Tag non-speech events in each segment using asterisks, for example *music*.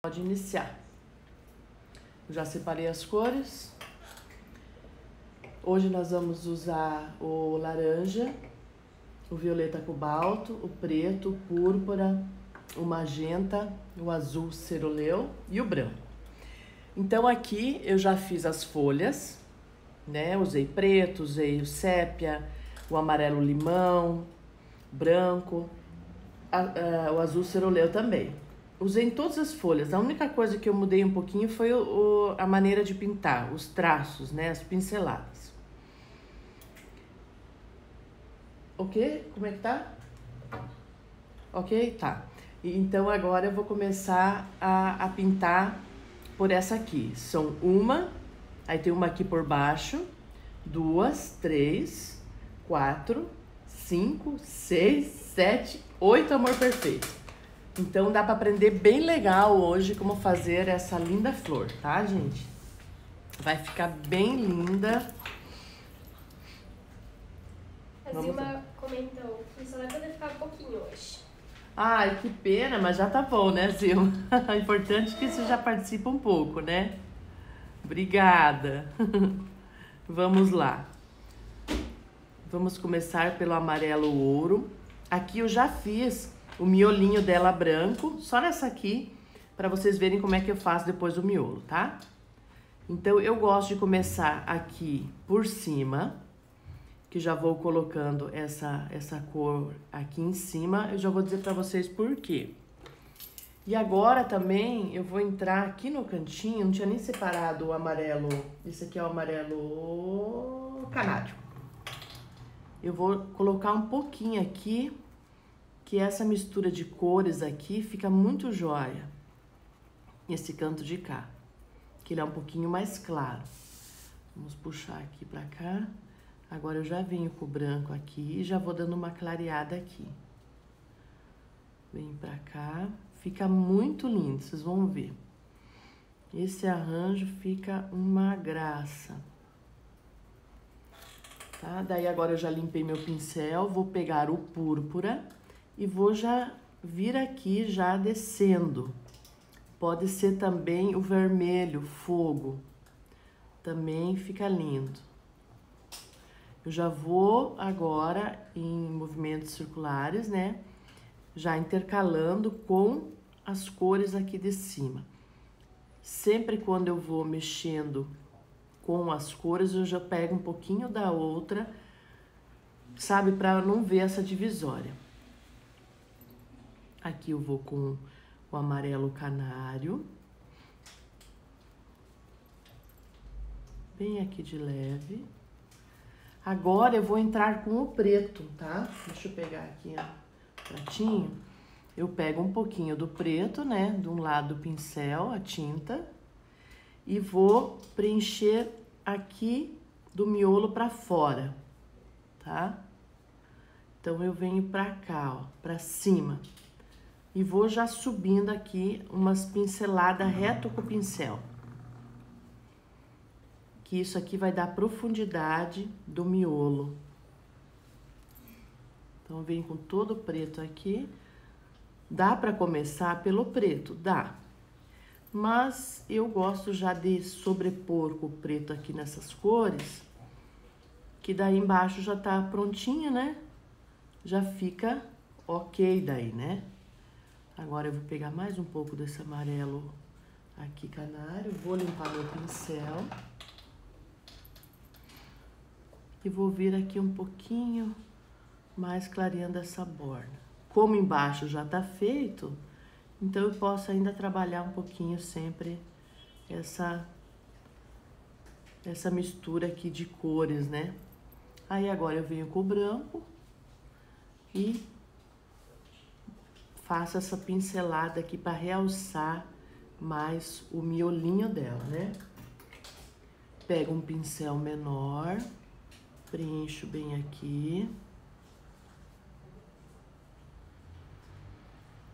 Pode iniciar. Já separei as cores. Hoje nós vamos usar o laranja, o violeta cobalto, o preto, o púrpura, o magenta, o azul ceruleu e o branco. Então aqui eu já fiz as folhas, né? Usei preto, usei o sépia, o amarelo limão, branco, a, a, o azul ceruleu também. Usei todas as folhas. A única coisa que eu mudei um pouquinho foi o, a maneira de pintar, os traços, né? As pinceladas. Ok? Como é que tá? Ok? Tá. Então agora eu vou começar a, a pintar por essa aqui. São uma, aí tem uma aqui por baixo, duas, três, quatro, cinco, seis, sete, oito amor perfeito. Então dá para aprender bem legal hoje como fazer essa linda flor, tá, gente? Vai ficar bem linda. A Zilma comentou que só vai poder ficar um pouquinho hoje. Ai, que pena, mas já tá bom, né, Zilma? *laughs* É importante que você já participa um pouco, né? Obrigada. *laughs* Vamos lá. Vamos começar pelo amarelo ouro. Aqui eu já fiz o miolinho dela branco, só nessa aqui, para vocês verem como é que eu faço depois o miolo, tá? Então, eu gosto de começar aqui por cima, que já vou colocando essa, essa cor aqui em cima. Eu já vou dizer para vocês por quê. E agora também eu vou entrar aqui no cantinho, não tinha nem separado o amarelo, esse aqui é o amarelo canário. Eu vou colocar um pouquinho aqui que essa mistura de cores aqui fica muito jóia. Esse canto de cá, que ele é um pouquinho mais claro. Vamos puxar aqui pra cá. Agora eu já venho com o branco aqui e já vou dando uma clareada aqui. Vem pra cá. Fica muito lindo, vocês vão ver. Esse arranjo fica uma graça. Tá? Daí agora eu já limpei meu pincel, vou pegar o púrpura e vou já vir aqui já descendo. Pode ser também o vermelho, fogo. Também fica lindo. Eu já vou agora em movimentos circulares, né? Já intercalando com as cores aqui de cima. Sempre quando eu vou mexendo com as cores, eu já pego um pouquinho da outra, sabe? Para não ver essa divisória. Aqui eu vou com o amarelo canário. Bem aqui de leve. Agora eu vou entrar com o preto, tá? Deixa eu pegar aqui o pratinho. Eu pego um pouquinho do preto, né? De um lado do pincel, a tinta. E vou preencher aqui do miolo para fora, tá? Então, eu venho pra cá, ó, pra cima e vou já subindo aqui umas pinceladas reto com o pincel. Que isso aqui vai dar profundidade do miolo. Então, vem com todo o preto aqui. Dá para começar pelo preto? Dá. Mas eu gosto já de sobrepor com o preto aqui nessas cores, que daí embaixo já tá prontinho, né? Já fica ok daí, né? Agora eu vou pegar mais um pouco desse amarelo aqui canário, vou limpar meu pincel. E vou vir aqui um pouquinho mais clareando essa borda. Como embaixo já tá feito, então eu posso ainda trabalhar um pouquinho sempre essa essa mistura aqui de cores, né? Aí agora eu venho com o branco e faço essa pincelada aqui para realçar mais o miolinho dela, né? Pego um pincel menor, preencho bem aqui.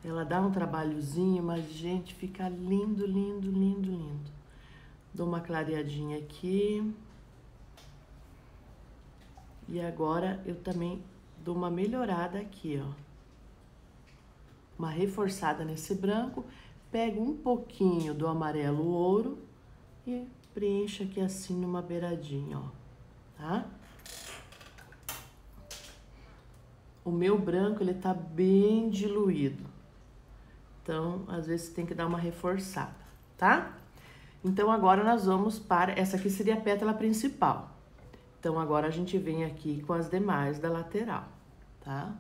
Ela dá um trabalhozinho, mas, gente, fica lindo, lindo, lindo, lindo. Dou uma clareadinha aqui. E agora eu também dou uma melhorada aqui, ó uma reforçada nesse branco, pego um pouquinho do amarelo ouro e preencho aqui assim numa beiradinha, ó, tá? O meu branco, ele tá bem diluído. Então, às vezes tem que dar uma reforçada, tá? Então, agora nós vamos para... Essa aqui seria a pétala principal. Então, agora a gente vem aqui com as demais da lateral, tá?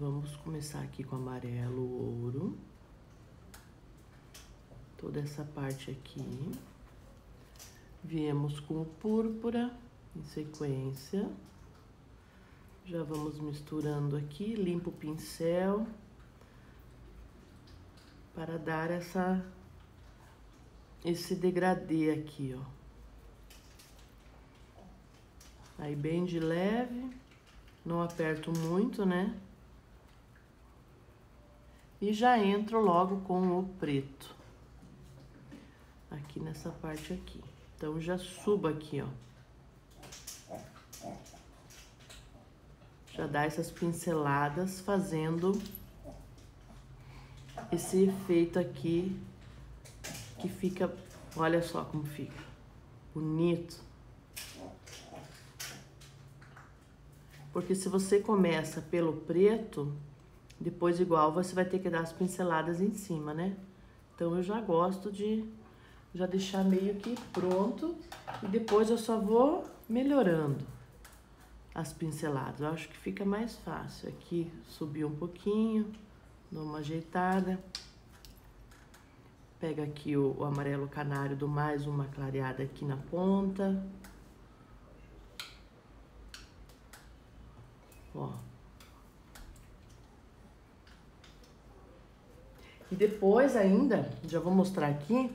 Vamos começar aqui com amarelo, ouro toda essa parte aqui. Viemos com o púrpura em sequência. Já vamos misturando aqui, limpo o pincel para dar essa esse degradê aqui, ó. Aí bem de leve, não aperto muito, né? E já entro logo com o preto aqui nessa parte aqui. Então, já suba aqui, ó. Já dá essas pinceladas fazendo esse efeito aqui que fica, olha só como fica, bonito. Porque se você começa pelo preto, depois igual você vai ter que dar as pinceladas em cima, né? Então eu já gosto de já deixar meio que pronto e depois eu só vou melhorando as pinceladas. Eu acho que fica mais fácil. Aqui subir um pouquinho, dou uma ajeitada. Pega aqui o, o amarelo canário, dou mais uma clareada aqui na ponta. Ó. E depois ainda, já vou mostrar aqui,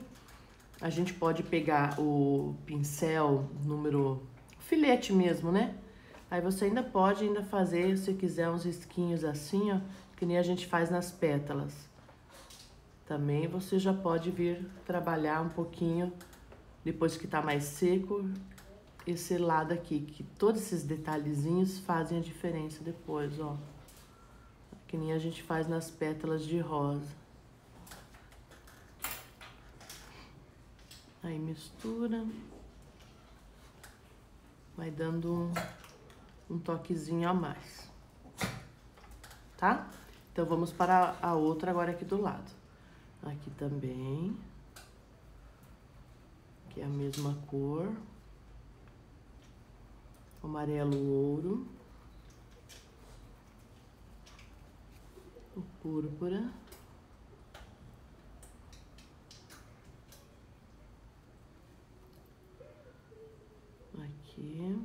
a gente pode pegar o pincel número filete mesmo, né? Aí você ainda pode ainda fazer, se quiser, uns risquinhos assim, ó, que nem a gente faz nas pétalas. Também você já pode vir trabalhar um pouquinho, depois que tá mais seco, esse lado aqui, que todos esses detalhezinhos fazem a diferença depois, ó. Que nem a gente faz nas pétalas de rosa. Aí mistura. Vai dando um, toquezinho a mais. Tá? Então, vamos para a outra agora aqui do lado. Aqui também. Que é a mesma cor. Amarelo ouro. O púrpura. Aqui.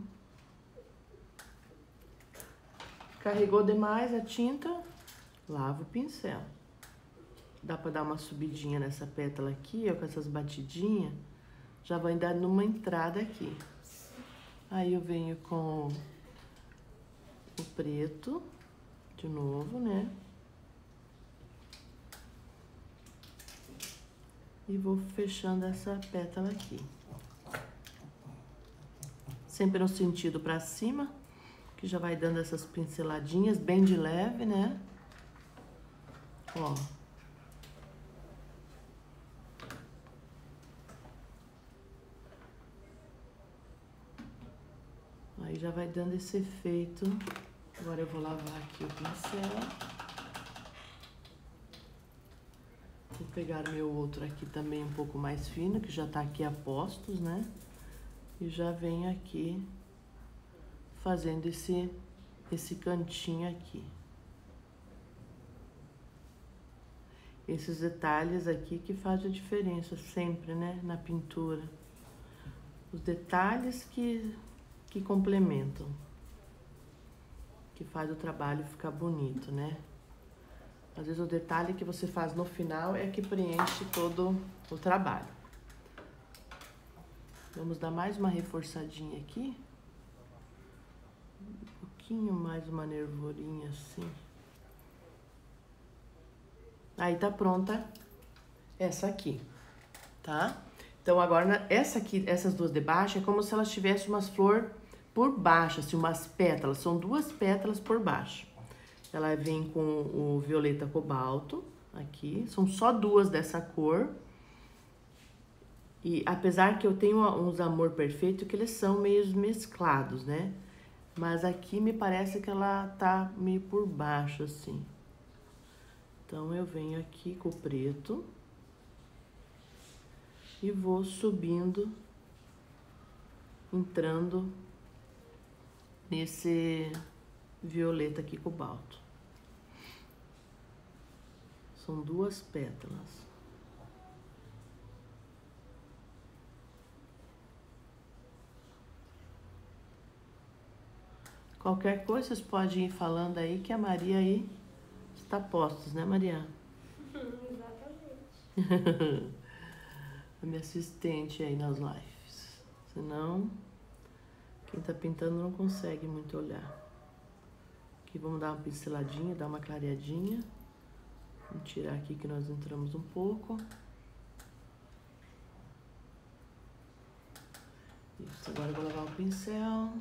Carregou demais a tinta, lava o pincel. Dá pra dar uma subidinha nessa pétala aqui, ó, com essas batidinhas. Já vai dar numa entrada aqui. Aí eu venho com o preto, de novo, né? E vou fechando essa pétala aqui sempre no sentido para cima, que já vai dando essas pinceladinhas bem de leve, né? Ó. Aí já vai dando esse efeito. Agora eu vou lavar aqui o pincel. Vou pegar meu outro aqui também um pouco mais fino, que já tá aqui a postos, né? E já venho aqui fazendo esse, esse cantinho aqui. Esses detalhes aqui que fazem a diferença sempre, né, na pintura. Os detalhes que, que complementam. Que faz o trabalho ficar bonito, né? Às vezes o detalhe que você faz no final é que preenche todo o trabalho. Vamos dar mais uma reforçadinha aqui. Um pouquinho mais uma nervorinha assim. Aí tá pronta essa aqui, tá? Então agora essa aqui, essas duas de baixo é como se elas tivessem umas flores por baixo, assim, umas pétalas. São duas pétalas por baixo. Ela vem com o violeta cobalto, aqui. São só duas dessa cor. E apesar que eu tenho uns amor perfeito, que eles são meio mesclados, né? Mas aqui me parece que ela tá meio por baixo, assim. Então, eu venho aqui com o preto. E vou subindo, entrando nesse violeta aqui cobalto. São duas pétalas. Qualquer coisa vocês podem ir falando aí que a Maria aí está postos, né, Maria? Exatamente. *laughs* a minha assistente aí nas lives. Senão, quem está pintando não consegue muito olhar. Aqui vamos dar uma pinceladinha, dar uma clareadinha. Vamos tirar aqui que nós entramos um pouco. Isso, agora eu vou lavar o pincel.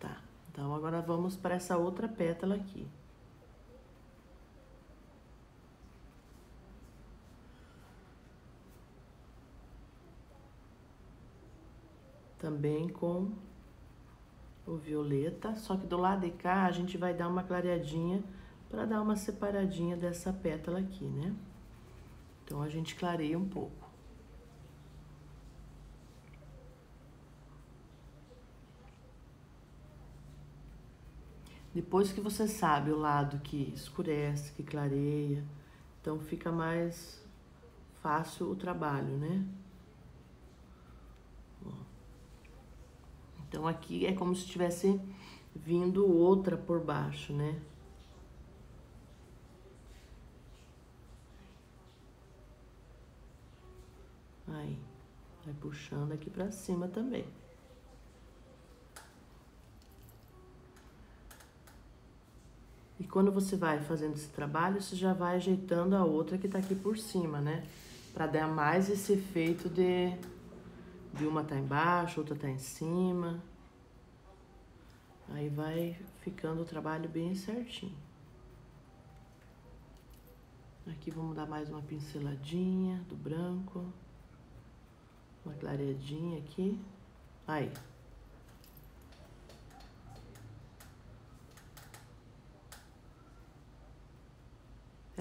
Tá, então agora vamos para essa outra pétala aqui. Também com o violeta, só que do lado de cá a gente vai dar uma clareadinha para dar uma separadinha dessa pétala aqui, né? Então a gente clareia um pouco. Depois que você sabe o lado que escurece, que clareia, então fica mais fácil o trabalho, né? Então aqui é como se tivesse vindo outra por baixo, né? Aí, vai puxando aqui pra cima também. E quando você vai fazendo esse trabalho, você já vai ajeitando a outra que tá aqui por cima, né? Pra dar mais esse efeito de de uma tá embaixo, outra tá em cima. Aí vai ficando o trabalho bem certinho. Aqui vamos dar mais uma pinceladinha do branco. Uma clareadinha aqui. Aí.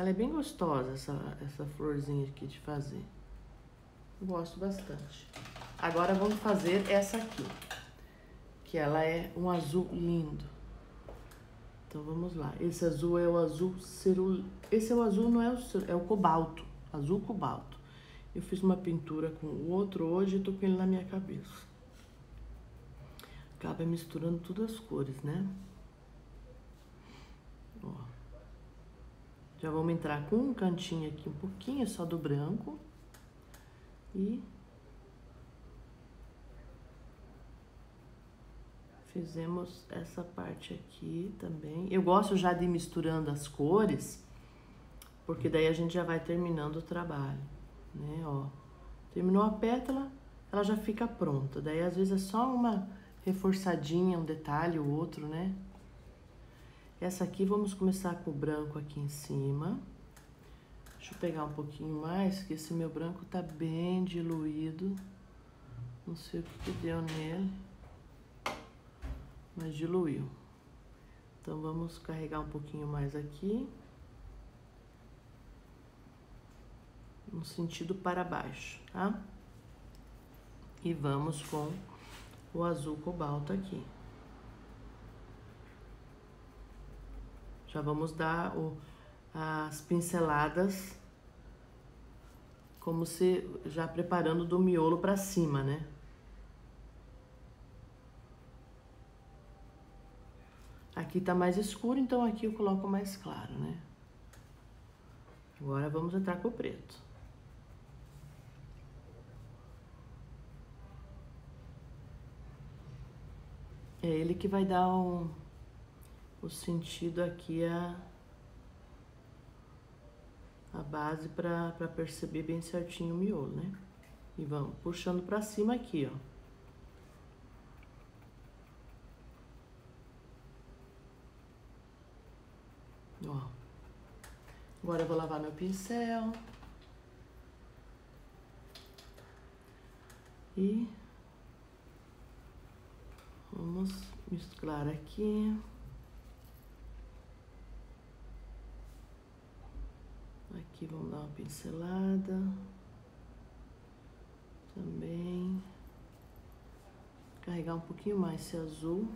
Ela é bem gostosa, essa, essa florzinha aqui de fazer. Gosto bastante. Agora vamos fazer essa aqui, que ela é um azul lindo. Então vamos lá. Esse azul é o azul cerul... Esse é o azul, não é o é o cobalto, azul cobalto. Eu fiz uma pintura com o outro hoje e tô com ele na minha cabeça. Acaba misturando todas as cores, né? Já vamos entrar com um cantinho aqui, um pouquinho só do branco. E Fizemos essa parte aqui também. Eu gosto já de ir misturando as cores, porque daí a gente já vai terminando o trabalho, né? Ó, terminou a pétala, ela já fica pronta. Daí às vezes é só uma reforçadinha, um detalhe ou outro, né? Essa aqui vamos começar com o branco aqui em cima. Deixa eu pegar um pouquinho mais, que esse meu branco tá bem diluído. Não sei o que, que deu nele mas diluiu. Então, vamos carregar um pouquinho mais aqui. No sentido para baixo, tá? E vamos com o azul cobalto aqui. Já vamos dar o, as pinceladas como se já preparando do miolo para cima, né? Aqui tá mais escuro, então aqui eu coloco mais claro, né? Agora vamos entrar com o preto. É ele que vai dar um, o sentido aqui, a, a base para perceber bem certinho o miolo, né? E vamos puxando para cima aqui, ó. Ó. Agora eu vou lavar meu pincel. E vamos misturar aqui. Aqui vamos dar uma pincelada. Também. Carregar um pouquinho mais esse azul.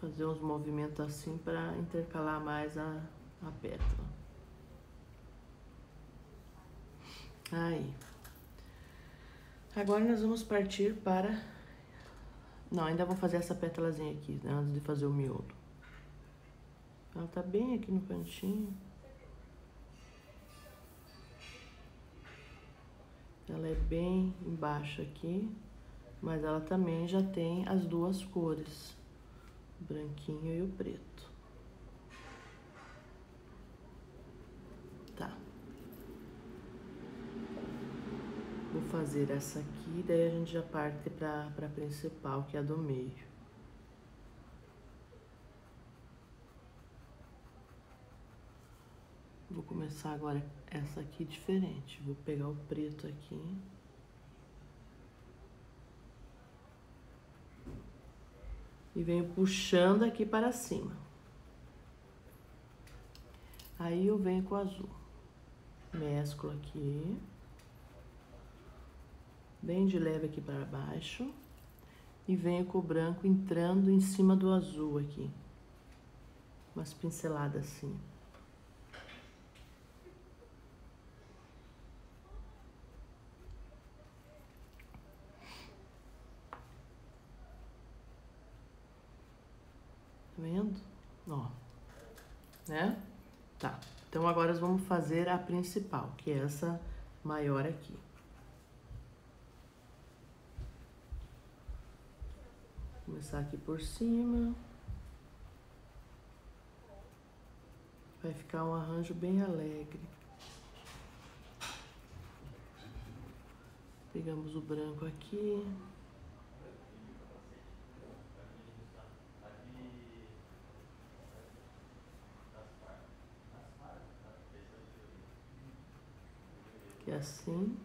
Fazer uns movimentos assim para intercalar mais a, a pétala. Aí. Agora nós vamos partir para... Não, ainda vou fazer essa pétalazinha aqui, né, antes de fazer o miolo. Ela tá bem aqui no cantinho. Ela é bem embaixo aqui, mas ela também já tem as duas cores, o branquinho e o preto. Tá. Vou fazer essa aqui, daí a gente já parte para a principal, que é a do meio. Vou começar agora essa aqui diferente. Vou pegar o preto aqui. E venho puxando aqui para cima. Aí eu venho com o azul. Mesclo aqui. Bem de leve aqui para baixo. E venho com o branco entrando em cima do azul aqui. Umas pinceladas assim. vendo? Ó, né? Tá, então agora vamos fazer a principal, que é essa maior aqui. Começar aqui por cima. Vai ficar um arranjo bem alegre. Pegamos o branco aqui. É assim.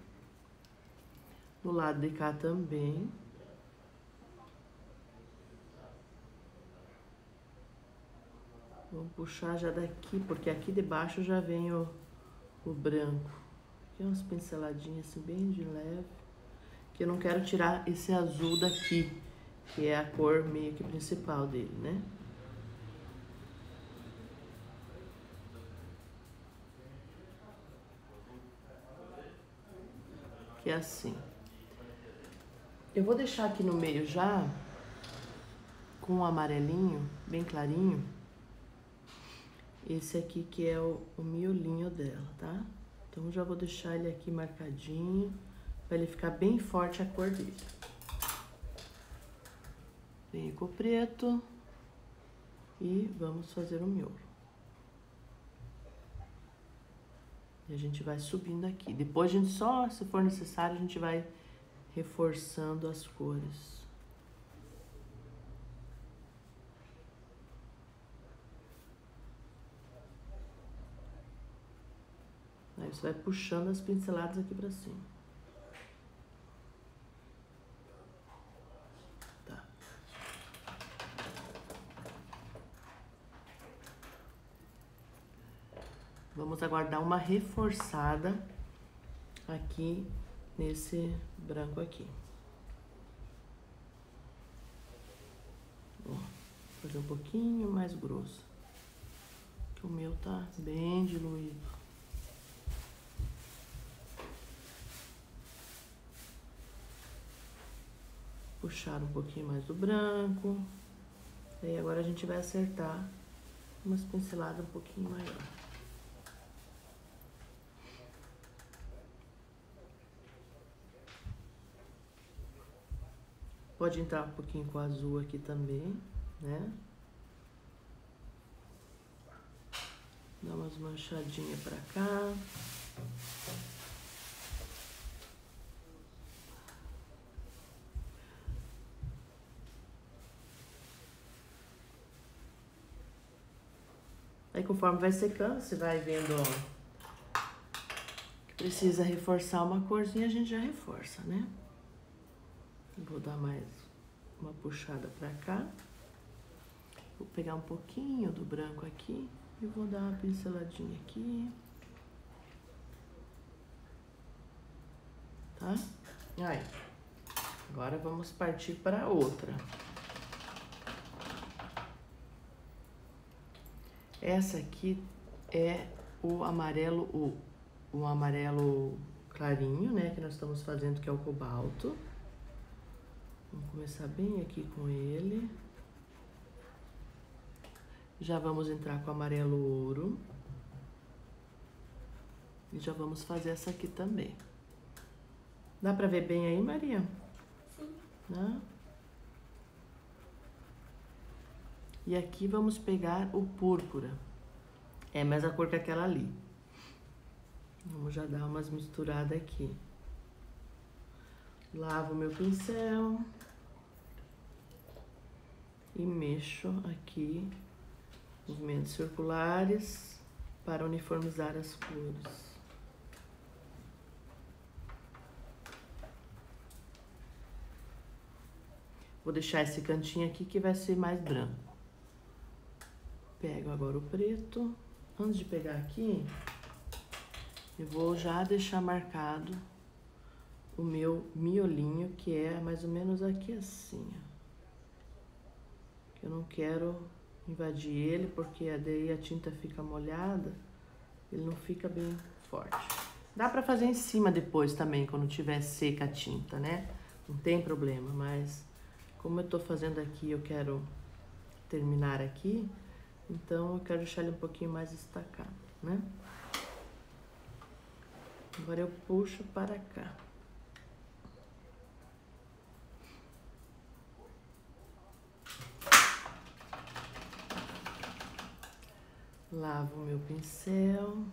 Do lado de cá também. Vamos puxar já daqui, porque aqui de baixo já vem o, o branco. Aqui umas pinceladinhas assim, bem de leve. Que eu não quero tirar esse azul daqui, que é a cor meio que principal dele, né? Que é assim. Eu vou deixar aqui no meio já, com o amarelinho, bem clarinho, esse aqui que é o, o miolinho dela, tá? Então já vou deixar ele aqui marcadinho, para ele ficar bem forte a cor dele. Venho com o preto e vamos fazer o miolo. E a gente vai subindo aqui. Depois a gente só, se for necessário, a gente vai reforçando as cores. Aí você vai puxando as pinceladas aqui pra cima. Vamos aguardar uma reforçada aqui nesse branco aqui. Ó, fazer um pouquinho mais grosso. Que o meu tá bem diluído. Puxar um pouquinho mais do branco. E agora a gente vai acertar umas pinceladas um pouquinho maior. Pode entrar um pouquinho com azul aqui também, né? Dá umas manchadinhas pra cá. conforme vai secando, você vai vendo, ó, que precisa reforçar uma corzinha, a gente já reforça, né? Vou dar mais uma puxada pra cá. Vou pegar um pouquinho do branco aqui e vou dar uma pinceladinha aqui. Tá? Aí. Agora vamos partir para outra. Essa aqui é o amarelo, o, o amarelo clarinho, né? Que nós estamos fazendo, que é o cobalto. Vamos começar bem aqui com ele. Já vamos entrar com o amarelo ouro. E já vamos fazer essa aqui também. Dá pra ver bem aí, Maria? Sim. Né? E aqui vamos pegar o púrpura. É mais a cor que aquela ali. Vamos já dar umas misturadas aqui. Lavo meu pincel. E mexo aqui movimentos circulares para uniformizar as cores. Vou deixar esse cantinho aqui que vai ser mais branco. Pego agora o preto. Antes de pegar aqui, eu vou já deixar marcado o meu miolinho, que é mais ou menos aqui assim, ó. Eu não quero invadir ele, porque daí a tinta fica molhada, ele não fica bem forte. Dá pra fazer em cima depois também, quando tiver seca a tinta, né? Não tem problema, mas como eu tô fazendo aqui, eu quero terminar aqui, então eu quero deixar ele um pouquinho mais destacado, né? Agora eu puxo para cá. Lavo meu pincel.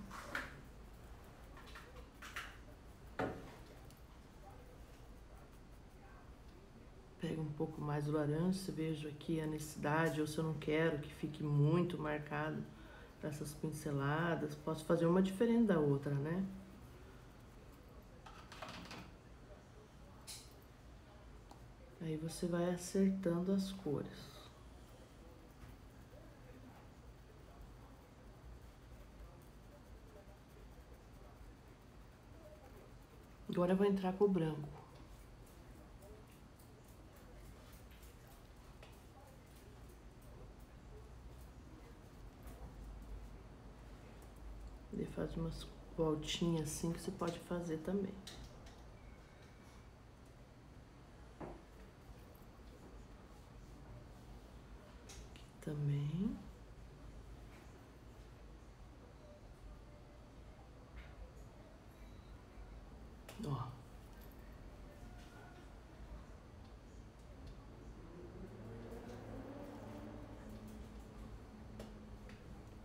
Pego um pouco mais do laranja, se vejo aqui a necessidade, ou se eu não quero que fique muito marcado essas pinceladas, posso fazer uma diferente da outra, né? Aí você vai acertando as cores. Agora eu vou entrar com o branco. Ele faz umas voltinhas assim que você pode fazer também. Aqui também. Ó.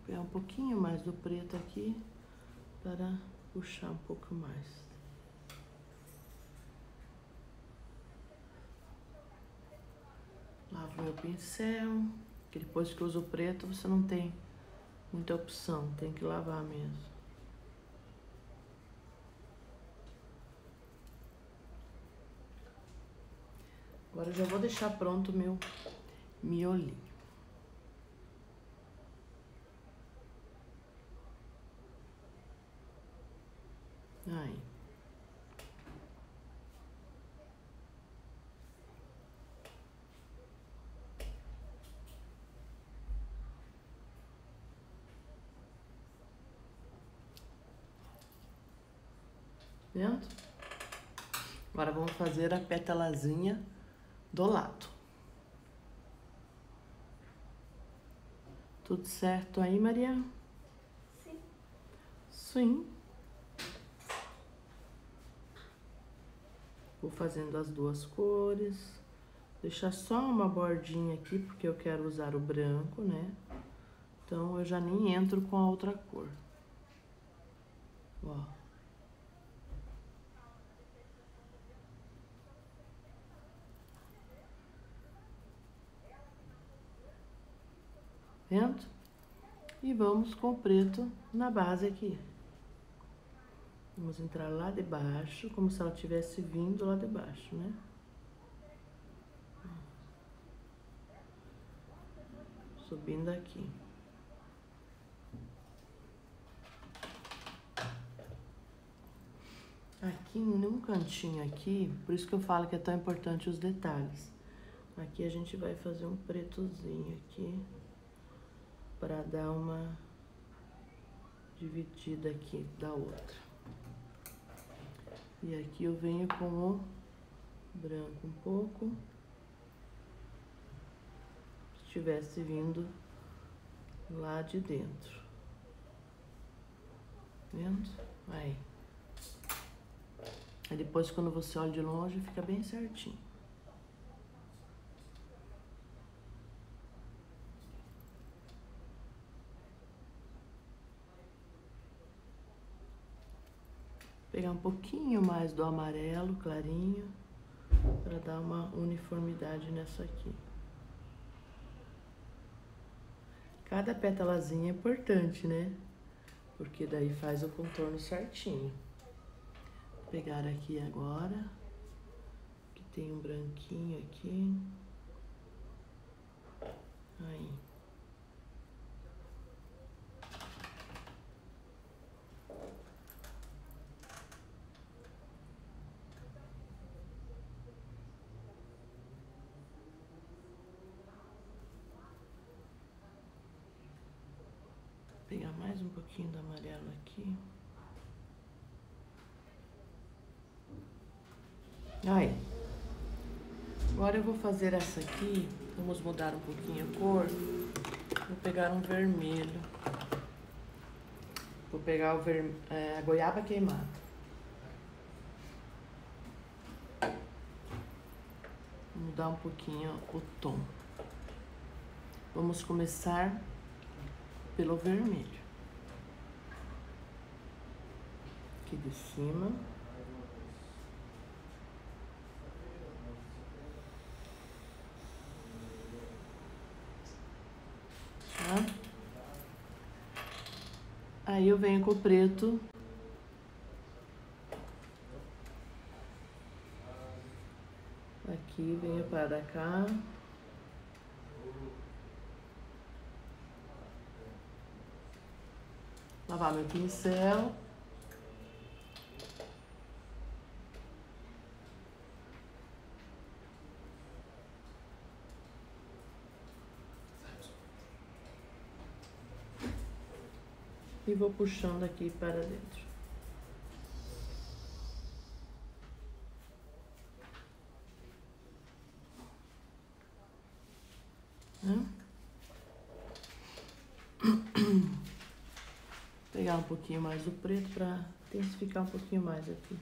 Pegar um pouquinho mais do preto aqui para puxar um pouco mais. Lavo meu pincel, que depois que uso o preto você não tem muita opção, tem que lavar mesmo. Agora eu já vou deixar pronto o meu miolinho. Aí. Vendo? Agora vamos fazer a pétalazinha do lado. Tudo certo aí, Maria? Sim. Sim. Vou fazendo as duas cores. Deixar só uma bordinha aqui, porque eu quero usar o branco, né? Então, eu já nem entro com a outra cor. Ó. Vendo? E vamos com o preto na base aqui. Vamos entrar lá de baixo, como se ela tivesse vindo lá de baixo, né? Subindo aqui. Aqui, num cantinho aqui, por isso que eu falo que é tão importante os detalhes. Aqui a gente vai fazer um pretozinho aqui para dar uma dividida aqui da outra. E aqui eu venho com o branco um pouco. Se tivesse vindo lá de dentro. Vendo? Aí. Aí depois quando você olha de longe fica bem certinho. Pegar um pouquinho mais do amarelo clarinho para dar uma uniformidade nessa aqui. Cada pétalazinha é importante, né? Porque daí faz o contorno certinho. Vou pegar aqui agora, que tem um branquinho aqui. Aí. pegar mais um pouquinho do amarelo aqui. Aí. Agora eu vou fazer essa aqui. Vamos mudar um pouquinho a cor. Vou pegar um vermelho. Vou pegar o ver... É, a goiaba queimada. Mudar um pouquinho o tom. Vamos começar pelo vermelho. Aqui de cima. Tá? Aí eu venho com o preto. Aqui, venho para cá. lavar meu pincel. Vou puxando aqui para dentro. Hum? pegar um pouquinho mais do preto para intensificar um pouquinho mais aqui.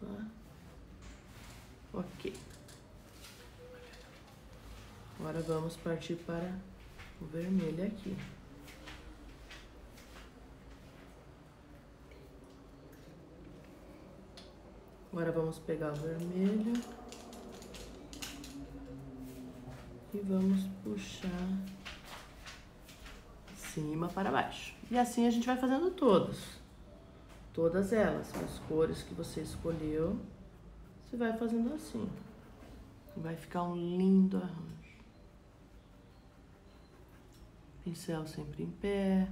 Tá? Ok. Agora vamos partir para o vermelho aqui. Agora vamos pegar o vermelho e vamos puxar cima para baixo. E assim a gente vai fazendo todos. Todas elas, as cores que você escolheu. Você vai fazendo assim. Vai ficar um lindo arranjo. Pincel sempre em pé.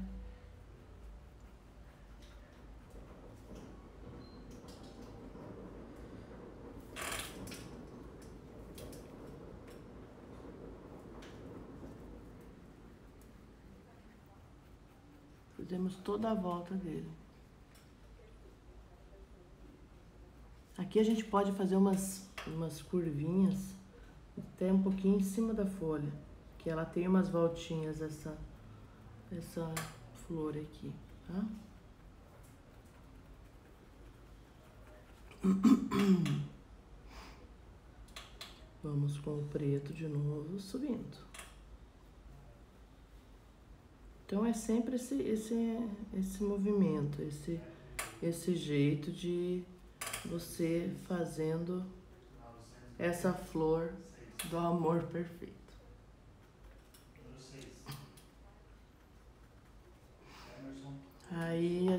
Fizemos toda a volta dele. Aqui a gente pode fazer umas, umas curvinhas até um pouquinho em cima da folha, que ela tem umas voltinhas essa, essa flor aqui, tá? *coughs* Vamos com o preto de novo subindo. Então é sempre esse, esse, esse movimento, esse, esse jeito de você fazendo essa flor do amor perfeito.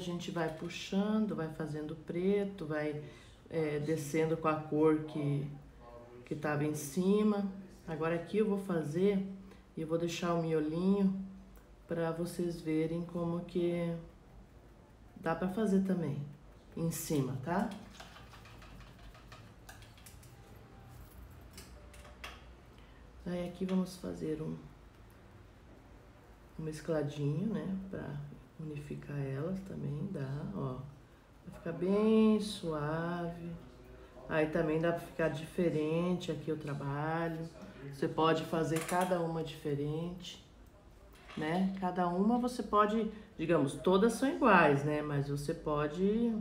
Gente vai puxando, vai fazendo preto, vai é, descendo com a cor que que estava em cima. Agora aqui eu vou fazer e vou deixar o miolinho para vocês verem como que dá para fazer também em cima, tá? Aí aqui vamos fazer um, um mescladinho, né, para unificar elas também, dá, ó. Vai ficar bem suave. Aí também dá para ficar diferente aqui o trabalho. Você pode fazer cada uma diferente, né? Cada uma você pode, digamos, todas são iguais, né? Mas você pode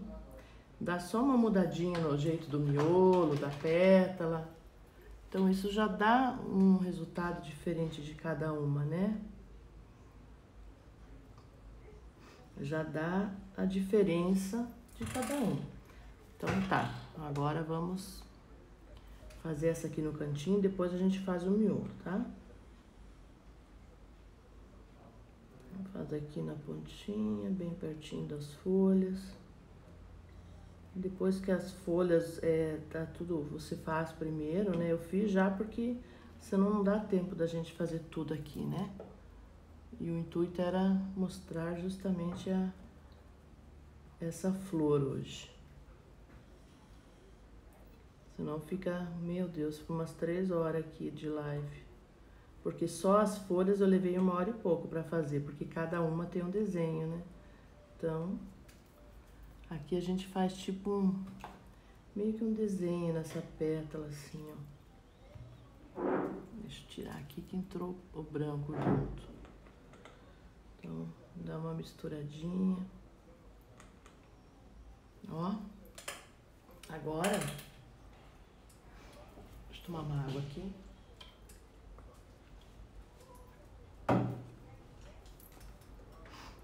dar só uma mudadinha no jeito do miolo, da pétala. Então isso já dá um resultado diferente de cada uma, né? Já dá a diferença de cada uma. Então tá, agora vamos fazer essa aqui no cantinho, depois a gente faz o miolo, tá? Faz aqui na pontinha, bem pertinho das folhas. Depois que as folhas é, tá tudo, você faz primeiro, né? Eu fiz já porque senão não dá tempo da gente fazer tudo aqui, né? E o intuito era mostrar justamente a, essa flor hoje. Senão fica, meu Deus, fica umas três horas aqui de live. Porque só as folhas eu levei uma hora e pouco para fazer, porque cada uma tem um desenho, né? Então, aqui a gente faz tipo um, meio que um desenho nessa pétala assim, ó. Deixa eu tirar aqui que entrou o branco junto. Então, dá uma misturadinha. Ó. Agora, tomar uma água aqui.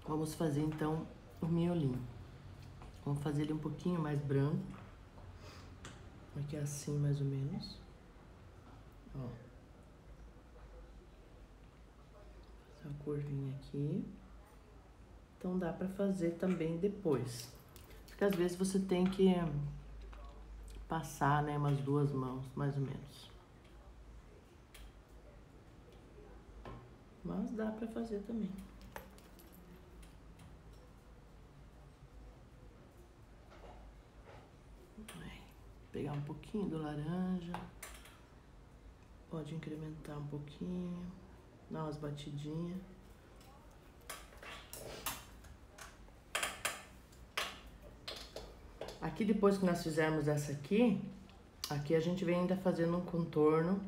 Vamos fazer então o miolinho. Vamos fazer ele um pouquinho mais branco. Aqui assim, mais ou menos. Ó. Essa curvinha aqui. Então dá pra fazer também depois. Porque às vezes você tem que passar, né, umas duas mãos, mais ou menos. Mas dá para fazer também. Pegar um pouquinho do laranja. Pode incrementar um pouquinho. Dar umas batidinhas. Aqui depois que nós fizermos essa aqui, aqui a gente vem ainda fazendo um contorno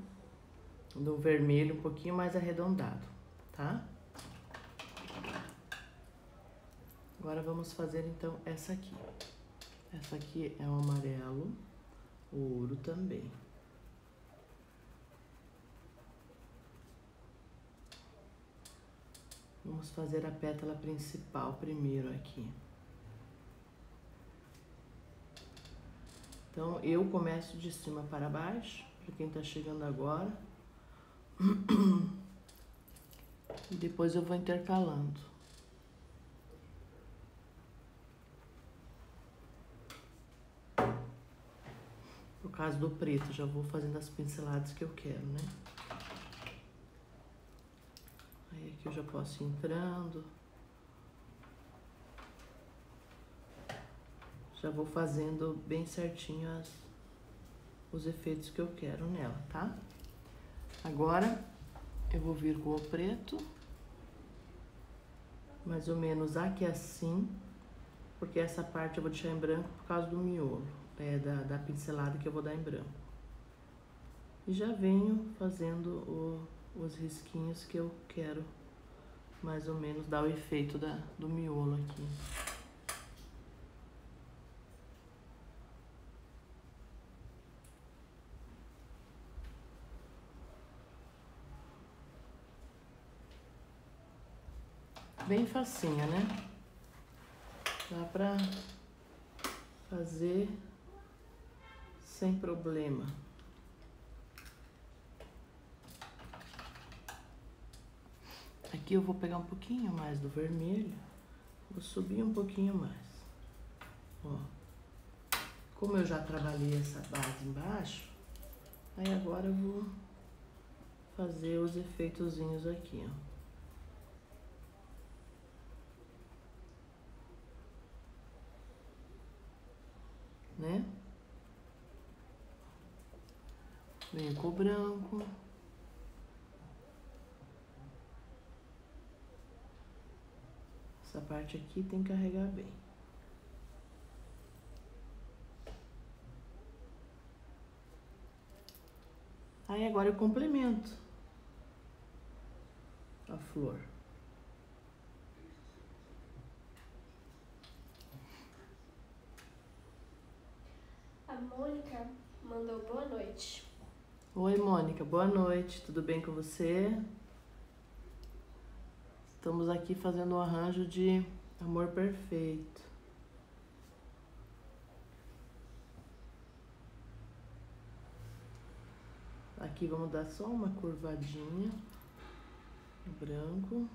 do vermelho um pouquinho mais arredondado, tá? Agora vamos fazer então essa aqui. Essa aqui é o amarelo, o ouro também. Vamos fazer a pétala principal primeiro aqui. Então, eu começo de cima para baixo, para quem está chegando agora. *clears throat* E depois eu vou intercalando. No caso do preto, já vou fazendo as pinceladas que eu quero, né? Aqui eu já posso ir entrando. já vou fazendo bem certinho as, os efeitos que eu quero nela, tá? Agora, eu vou vir com o preto, mais ou menos aqui assim, porque essa parte eu vou deixar em branco por causa do miolo, é, da, da pincelada que eu vou dar em branco. E já venho fazendo o, os risquinhos que eu quero mais ou menos dar o efeito da, do miolo aqui. bem facinha, né? Dá pra fazer sem problema. Aqui eu vou pegar um pouquinho mais do vermelho, Vou subir um pouquinho mais. Ó. Como eu já trabalhei essa base embaixo, aí agora eu vou fazer os efeitozinhos aqui, ó. Né? Venho com o branco. Essa parte aqui tem que carregar bem. Aí agora eu complemento a flor. A Mônica mandou boa noite. Oi, Mônica, boa noite. Tudo bem com você? Estamos aqui fazendo um arranjo de amor perfeito. Aqui vamos dar só uma curvadinha branco.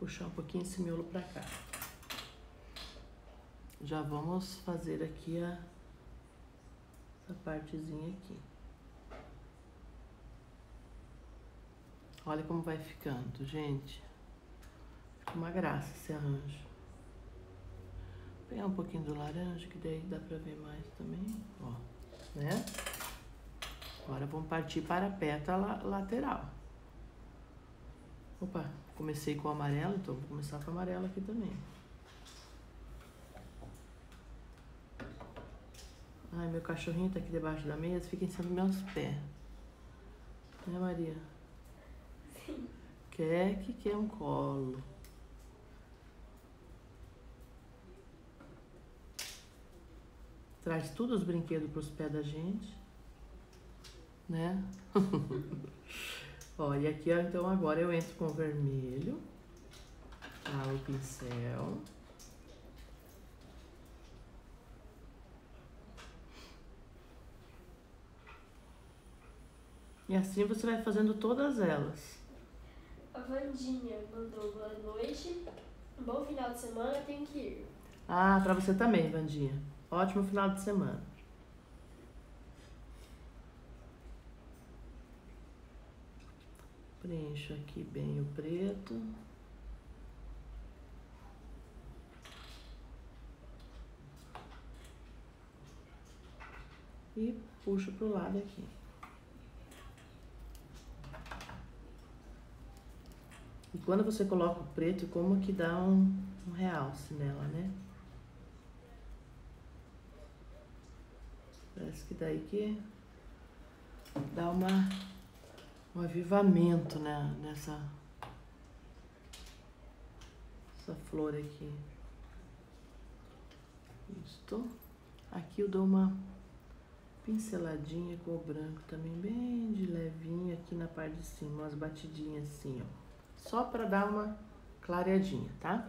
Puxar um pouquinho esse miolo para cá. Já vamos fazer aqui a essa partezinha aqui. Olha como vai ficando, gente. Fica uma graça esse arranjo. Vou pegar um pouquinho do laranja, que daí dá pra ver mais também, ó, né? Agora vamos partir para a pétala lateral. Opa, comecei com o amarelo, então vou começar com o amarelo aqui também. Ai, meu cachorrinho tá aqui debaixo da mesa, fica em cima dos meus pés. Né, Maria? Sim. Quer que quer um colo. Traz todos os brinquedos pros pés da gente. Né? *laughs* ó, e aqui, ó, então agora eu entro com o vermelho. Tá, o pincel. E assim você vai fazendo todas elas. A Vandinha mandou boa noite. Um bom final de semana, tenho que ir. Ah, pra você também, Vandinha. Ótimo final de semana. Preencho aqui bem o preto. E puxo pro lado aqui. E quando você coloca o preto, como que dá um, um realce nela, né? Parece que daí que dá uma, um avivamento né, nessa essa flor aqui. Isto. Aqui eu dou uma pinceladinha com o branco também, bem de levinho aqui na parte de cima, umas batidinhas assim, ó só para dar uma clareadinha, tá?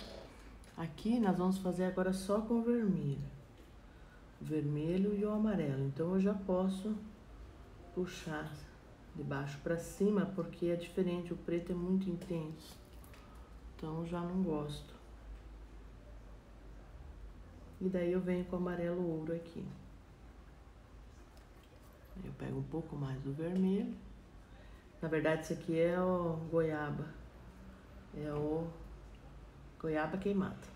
Aqui nós vamos fazer agora só com vermelho. O vermelho e o amarelo. Então eu já posso puxar de baixo para cima, porque é diferente, o preto é muito intenso. Então eu já não gosto. E daí eu venho com o amarelo ouro aqui. Eu pego um pouco mais do vermelho. Na verdade, esse aqui é o goiaba é o goiaba queimada.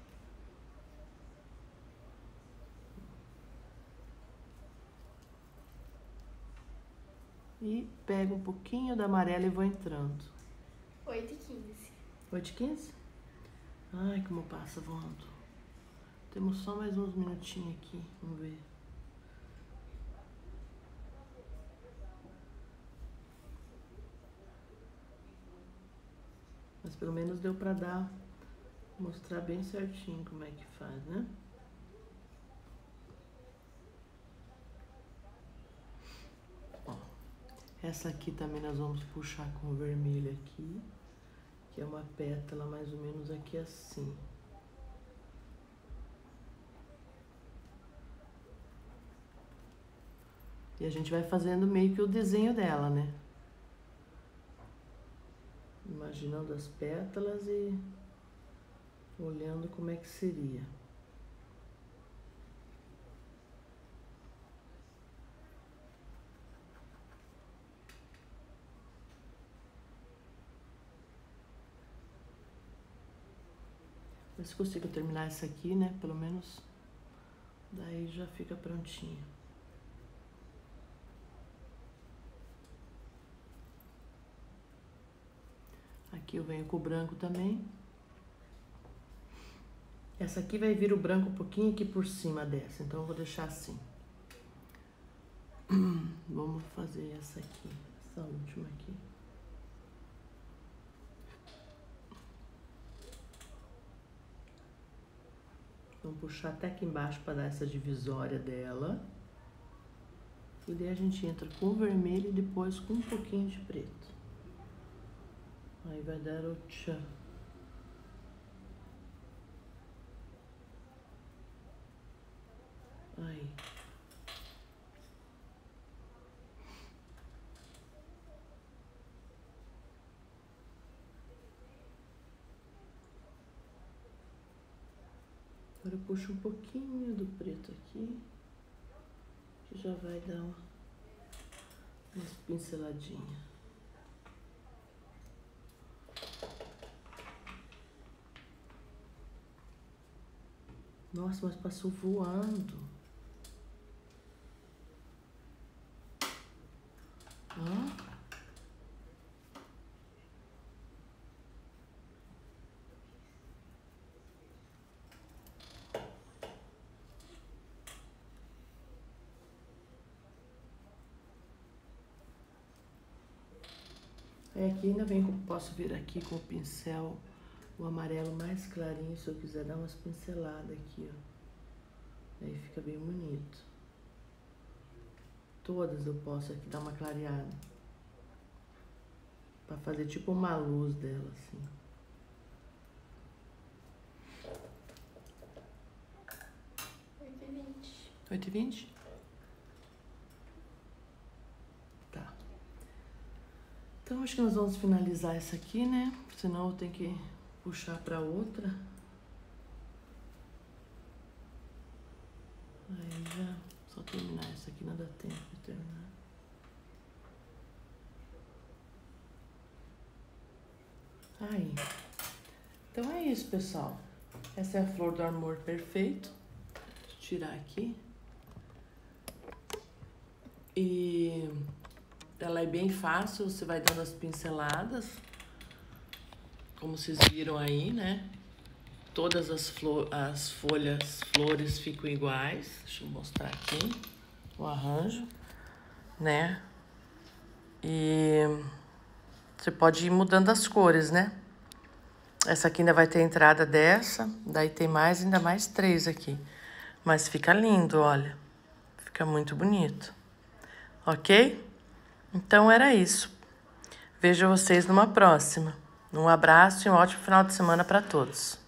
E pego um pouquinho da amarela e vou entrando. 8 e 15. 8 e 15? Ai, como passa voando. Temos só mais uns minutinhos aqui. Vamos ver. Mas pelo menos deu para dar, mostrar bem certinho como é que faz, né? Ó, essa aqui também nós vamos puxar com vermelho aqui, que é uma pétala mais ou menos aqui assim. E a gente vai fazendo meio que o desenho dela, né? Imaginando as pétalas e olhando como é que seria. Ver se consigo terminar essa aqui, né? Pelo menos daí já fica prontinho. Aqui eu venho com o branco também. Essa aqui vai vir o branco um pouquinho aqui por cima dessa, então eu vou deixar assim. *clears throat* Vamos fazer essa aqui, essa última aqui. Vamos puxar até aqui embaixo para dar essa divisória dela. E daí a gente entra com o vermelho e depois com um pouquinho de preto. Aí vai dar o tchan. Aí. Agora eu puxo um pouquinho do preto aqui, que já vai dar uma, umas pinceladinhas. Nossa, mas passou voando. Ó. Aí aqui ainda vem, posso vir aqui com o pincel o amarelo mais clarinho, se eu quiser dar umas pinceladas aqui, ó. Aí fica bem bonito. Todas eu posso aqui dar uma clareada. Pra fazer tipo uma luz dela, assim. Oito e vinte. Oito e vinte? Tá. Então, acho que nós vamos finalizar essa aqui, né? Senão eu tenho que puxar para outra. Aí já, só terminar essa aqui, não dá tempo de terminar. Aí. Então é isso, pessoal. Essa é a flor do amor perfeito. Deixa eu tirar aqui. E ela é bem fácil, você vai dando as pinceladas como vocês viram aí, né? Todas as, flor, as folhas, flores ficam iguais. Deixa eu mostrar aqui o arranjo, né? E você pode ir mudando as cores, né? Essa aqui ainda vai ter entrada dessa, daí tem mais, ainda mais três aqui. Mas fica lindo, olha. Fica muito bonito. Ok? Então era isso. Vejo vocês numa próxima. Um abraço e um ótimo final de semana para todos.